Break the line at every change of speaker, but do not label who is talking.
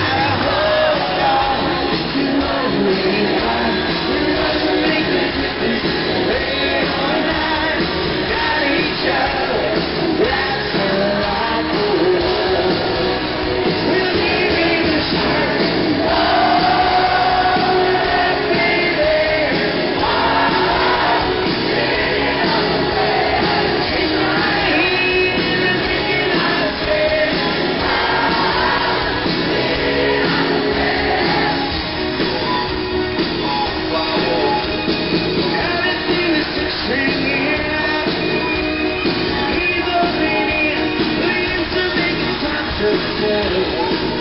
A quero